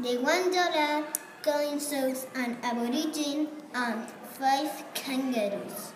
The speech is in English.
The one dollar coin shows an aborigine and five kangaroos.